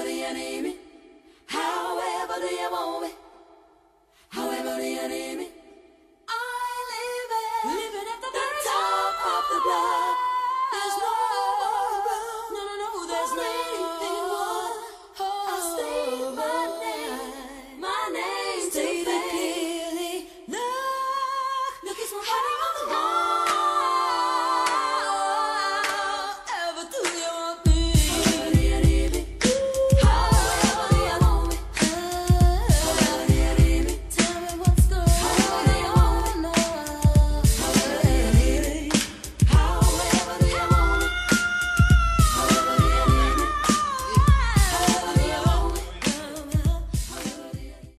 However do you need me? However do you want me? However do you need me? I live it, living at the, the top of the block. There's no more road. No, no, no, there's no anything more. I say oh. my name, my name's David Keely. Look, look, it's my heart on the wall.